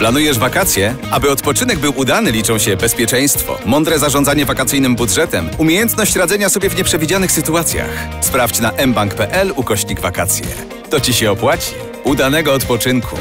Planujesz wakacje? Aby odpoczynek był udany, liczą się bezpieczeństwo, mądre zarządzanie wakacyjnym budżetem, umiejętność radzenia sobie w nieprzewidzianych sytuacjach. Sprawdź na mbank.pl ukośnik wakacje. To Ci się opłaci. Udanego odpoczynku.